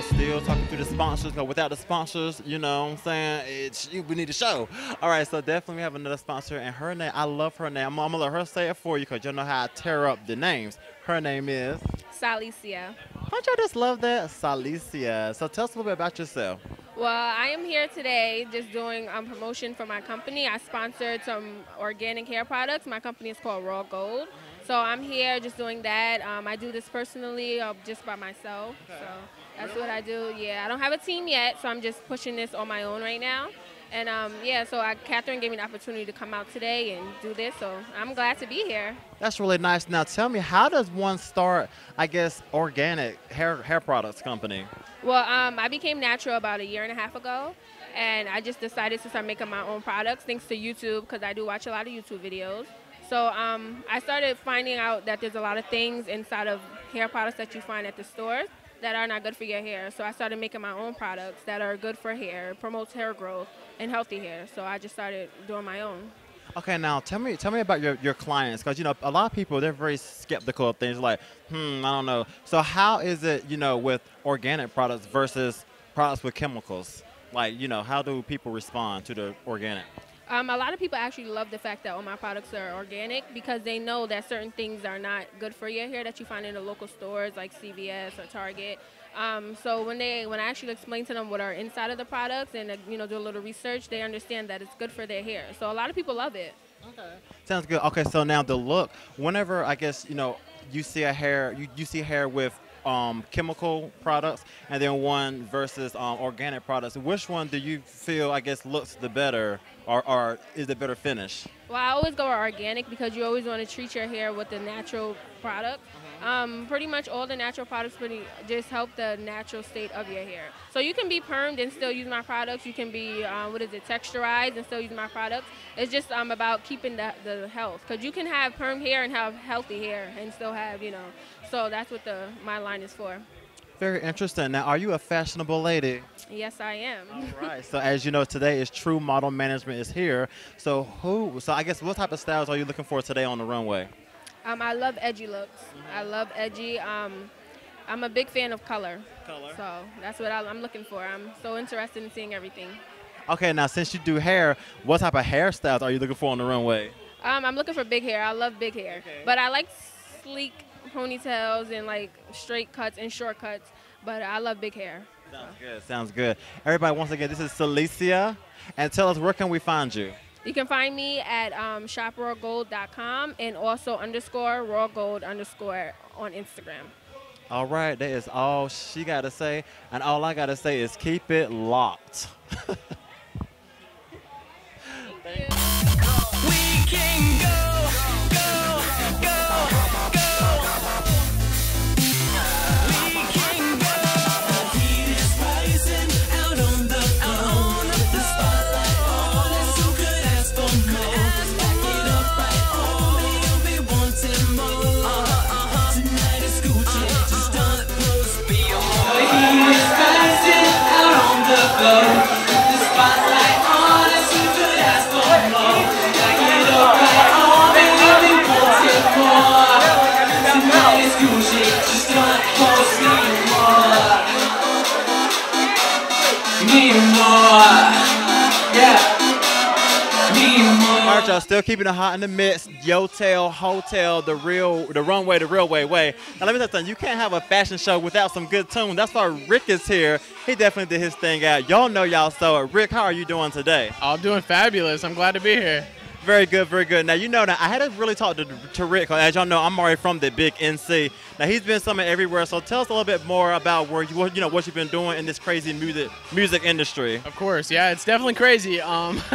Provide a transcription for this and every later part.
are still talking through the sponsors. But without the sponsors, you know what I'm saying? It's, we need a show. All right, so definitely we have another sponsor. And her name, I love her name. I'm, I'm going to let her say it for you because you know how I tear up the names. Her name is? Salicia. Don't y'all just love that? Salicia. So tell us a little bit about yourself. Well, I am here today just doing um, promotion for my company. I sponsored some organic hair products. My company is called Raw Gold. So I'm here just doing that. Um, I do this personally, uh, just by myself. So that's what I do. Yeah, I don't have a team yet, so I'm just pushing this on my own right now. And um, yeah, so I, Catherine gave me the opportunity to come out today and do this, so I'm glad to be here. That's really nice. Now tell me, how does one start, I guess, organic hair hair products company? Well, um, I became natural about a year and a half ago, and I just decided to start making my own products thanks to YouTube because I do watch a lot of YouTube videos. So um, I started finding out that there's a lot of things inside of hair products that you find at the stores that are not good for your hair. So I started making my own products that are good for hair, promotes hair growth and healthy hair. So I just started doing my own. Okay, now tell me tell me about your, your clients because you know a lot of people they're very skeptical of things like hmm I don't know. So how is it you know with organic products versus products with chemicals? Like you know how do people respond to the organic? Um, a lot of people actually love the fact that all my products are organic because they know that certain things are not good for your hair that you find in the local stores like CVS or Target. Um, so when they when I actually explain to them what are inside of the products and uh, you know do a little research, they understand that it's good for their hair. So a lot of people love it. Okay. Sounds good. Okay, so now the look. Whenever I guess you know you see a hair, you, you see hair with um, chemical products and then one versus um, organic products. Which one do you feel, I guess, looks the better or, or is the better finish? Well, I always go organic because you always want to treat your hair with a natural product. Um, pretty much all the natural products pretty just help the natural state of your hair. So you can be permed and still use my products. You can be uh, what is it texturized and still use my products. It's just um, about keeping the, the health because you can have permed hair and have healthy hair and still have you know. So that's what the my line is for. Very interesting. Now, are you a fashionable lady? Yes, I am. All right. So as you know, today is True Model Management is here. So who? So I guess what type of styles are you looking for today on the runway? Um, I love edgy looks. I love edgy. Um, I'm a big fan of color. Color. So that's what I, I'm looking for. I'm so interested in seeing everything. Okay, now since you do hair, what type of hairstyles are you looking for on the runway? Um, I'm looking for big hair. I love big hair. Okay. But I like sleek ponytails and like straight cuts and short cuts. But I love big hair. Sounds good. Sounds good. Everybody, once again, this is Celicia, and tell us where can we find you? You can find me at um, shoprawgold.com and also underscore rawgold underscore on Instagram. All right, that is all she got to say, and all I got to say is keep it locked. We can Just post me more. Me more. Yeah. All right, y'all, still keeping it hot in the mix. Yotel Hotel, the real, the runway, the real way way. Now let me tell you something. You can't have a fashion show without some good tune. That's why Rick is here. He definitely did his thing out. Y'all know y'all saw it. Rick, how are you doing today? I'm doing fabulous. I'm glad to be here. Very good, very good. Now you know that I had to really talk to, to Rick. As y'all know, I'm already from the big NC. Now he's been somewhere everywhere. So tell us a little bit more about where you, you know, what you've been doing in this crazy music music industry. Of course, yeah, it's definitely crazy. Um,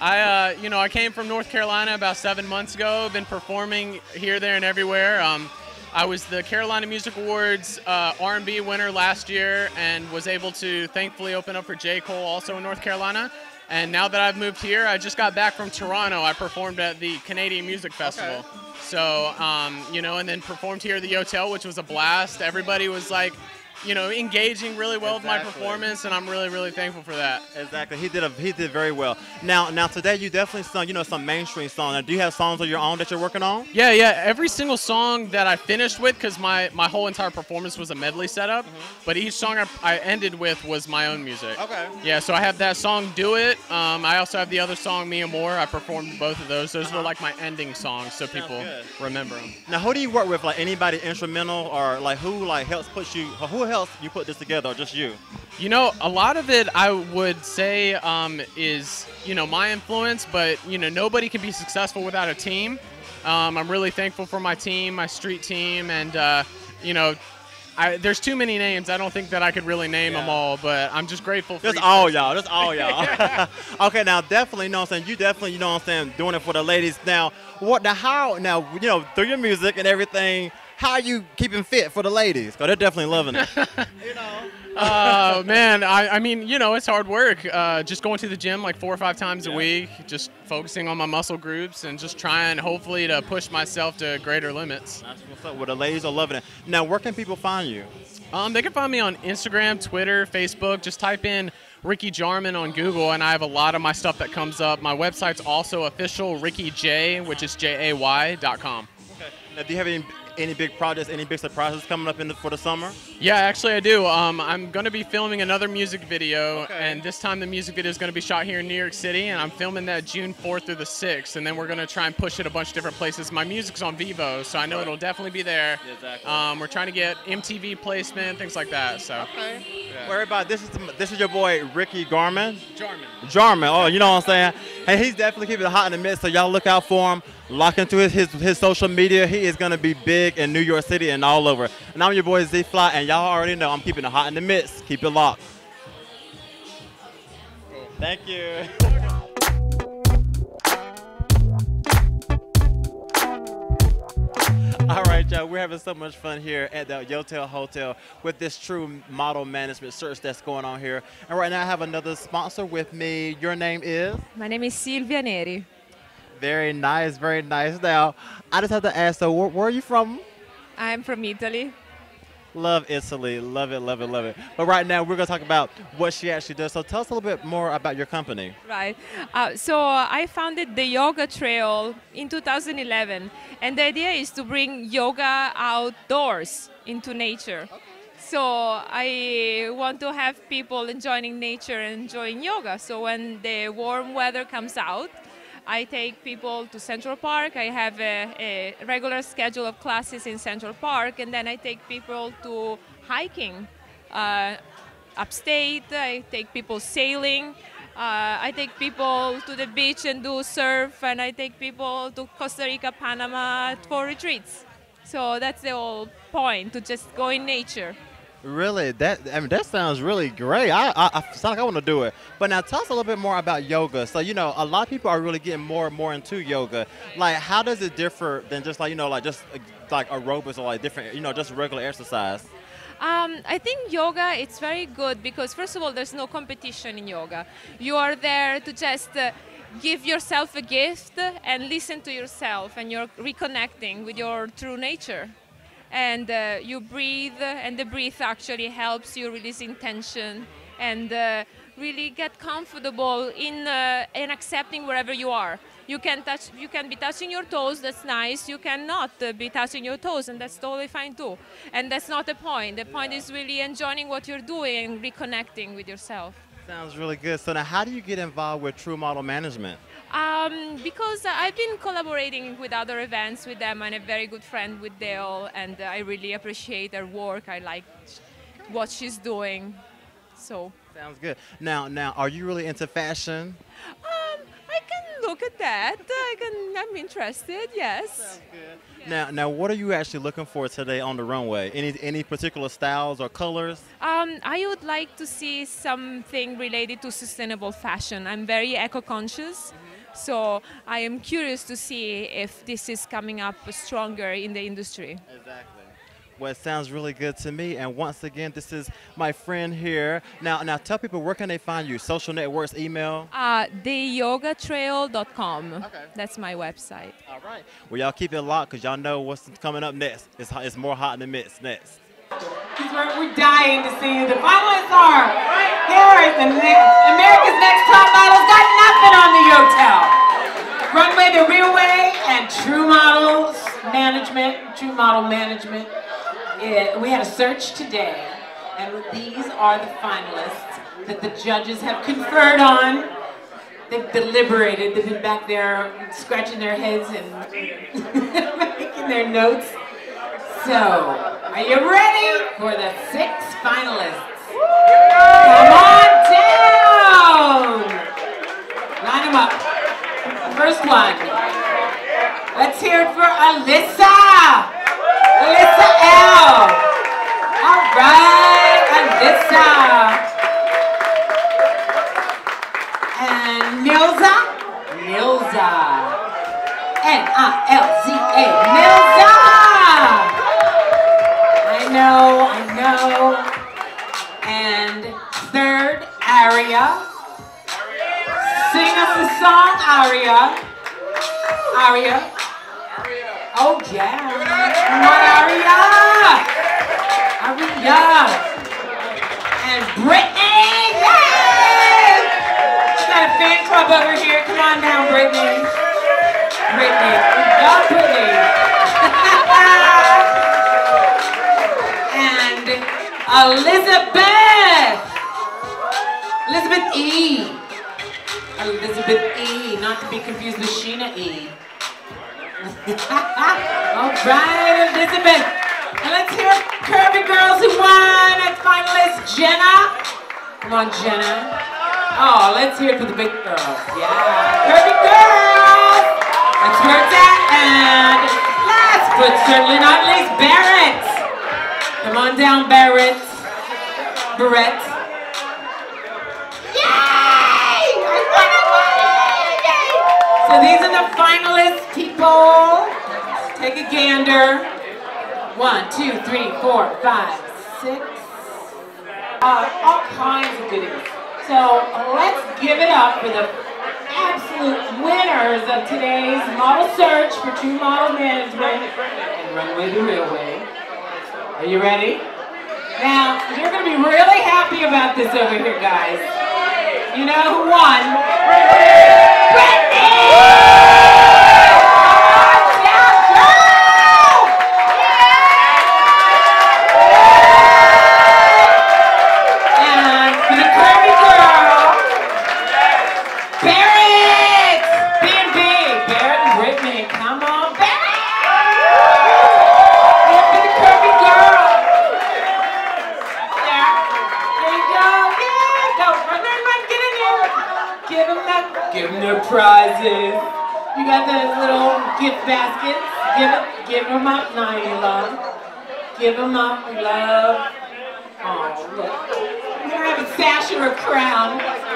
I, uh, you know, I came from North Carolina about seven months ago. Been performing here, there, and everywhere. Um, I was the Carolina Music Awards uh, R&B winner last year, and was able to thankfully open up for J. Cole, also in North Carolina. And now that I've moved here, I just got back from Toronto. I performed at the Canadian Music Festival. So, um, you know, and then performed here at the hotel, which was a blast. Everybody was like you know, engaging really well with my performance, and I'm really, really thankful for that. Exactly. He did a he did very well. Now now today you definitely sung you know some mainstream songs. Now, do you have songs of your own that you're working on? Yeah, yeah. Every single song that I finished with, because my, my whole entire performance was a medley setup, but each song I, I ended with was my own music. Okay. Yeah, so I have that song "Do It." Um, I also have the other song "Me and More." I performed both of those. Those were like my ending songs, so people remember them. Now who do you work with? Like anybody instrumental or like who like helps put you who helps you put this together or just you? You know, a lot of it I would say um, is you know my influence, but you know nobody can be successful without a team. Um, I'm really thankful for my team, my street team, and uh, you know. I, there's too many names. I don't think that I could really name them all, but I'm just grateful for That's all person. y'all. That's all y'all. okay, now definitely, you know what I'm saying. You definitely, you know what I'm saying, doing it for the ladies. Now, what? Now, how? Now, you know, through your music and everything, how are you keeping fit for the ladies? Cause they're definitely loving it. you know. Oh man, I, I mean, you know, it's hard work. Uh, just going to the gym like four or five times a week, just focusing on my muscle groups and just trying, hopefully, to push myself to greater limits. That's what's up. Well, the ladies are loving it. Now, where can people find you? Um, they can find me on Instagram, Twitter, Facebook. Just type in Ricky Jarman on Google, and I have a lot of my stuff that comes up. My website's also official Ricky J, which is J A Y dot com. Okay. Now, do you have any any big projects, any big surprises coming up in the, for the summer? Yeah, actually, I do. Um, I'm going to be filming another music video, Okay. and this time the music video is going to be shot here in New York City, and I'm filming that June 4th through the 6th, and then we're going to try and push it a bunch of different places. My music's on Vevo, so I know it'll definitely be there. Exactly. Um, we're trying to get MTV placement, things like that. So, Well, everybody, this is the, this is your boy Ricky Garman. Jarman. Jarman. Oh, you know what I'm saying? Hey, he's definitely keeping it hot in the mix, so y'all look out for him. Lock into his, his his social media. He is gonna be big in New York City and all over. And I'm your boy Z Fly, and y'all already know I'm keeping it hot in the mix. Keep it locked. Thank you. All right, y'all. We're having so much fun here at the Yotel Hotel with this true model management search that's going on here. And right now, I have another sponsor with me. Your name is? My name is Silvia Neri. Very nice, very nice. Now, I just have to ask, so where, where are you from? I'm from Italy. Love Italy. Love it, love it, love it. But right now, we're going to talk about what she actually does. So tell us a little bit more about your company. Right. Uh, so I founded the Yoga Trail in 2011, and the idea is to bring yoga outdoors into nature. So I want to have people enjoying nature and enjoying yoga. So when the warm weather comes out, I take people to Central Park. I have a, a regular schedule of classes in Central Park, and then I take people to hiking. Uh, upstate. I take people sailing. Uh, I take people to the beach and do surf, and I take people to Costa Rica, Panama for retreats. So that's the whole point to just go in nature. Really, that I mean, that sounds really great. I, I, I sound like I want to do it. But now, tell us a little bit more about yoga. So, you know, a lot of people are really getting more and more into yoga. Like, how does it differ than just like you know, like just like aerobics or like different, you know, just regular exercise? Um, I think yoga it's very good because first of all, there's no competition in yoga. You are there to just uh, give yourself a gift and listen to yourself, and you're reconnecting with your true nature. And uh, you breathe, and the breath actually helps you releasing tension and uh, really get comfortable in uh, in accepting wherever you are. You can touch, you can be touching your toes. That's nice. You cannot uh, be touching your toes, and that's totally fine too. And that's not the point. The point is really enjoying what you're doing and reconnecting with yourself. Sounds really good. So now, how do you get involved with True Model Management? Um, because I've been collaborating with other events with them. I'm a very good friend with Dale, and I really appreciate her work. I like what she's doing. So Sounds good. Now, now, are you really into fashion? um, I can look at that. I can. I'm interested. Yes. Sounds good. Now, now, what are you actually looking for today on the runway? Any any particular styles or colors? Um, I would like to see something related to sustainable fashion. I'm very eco-conscious, so I am curious to see if this is coming up stronger in the industry. Exactly. Well, it sounds really good to me. And once again, this is my friend here. Now, now, tell people where can they find you? Social networks, email. Uh, theyogatrail.com. Okay. That's my website. All right. Well, y'all keep it locked because y'all know what's coming up next. It's it's more hot in the mix next. We're, we're dying to see you. The finalists are here is the next, Management, True Model Management. We had a search today, and these are the finalists that the judges have conferred on. They've deliberated. They've been back there scratching their heads and making their notes. So, are you ready for the six finalists? Come on down! Line them up. First one. Let's hear it for. Alyssa E. Elizabeth E. Not to be confused with Sheila E. All right, Elizabeth. And let's hear Curvy Girls who won as finalist Jenna. Come on, Jenna. Oh, let's hear it for the big girls. Yeah. Curvy Girls. That's where it's at. And last but certainly not least, Barrett. Come on down, Barrett. Barrett. So these are the finalists, people. Take a gander. One, two, three, four, five, six. Uh, all kinds of goodies. So let's give it up for the absolute winners of today's model search for True Model Management and Runway the Railway. Are you ready? Now, you're going to be really happy about this over here, guys. You know who won? Brittany! Gift baskets. Give give them up, Naila. Give them up, we love. Oh, look. We're have a sash or a crown.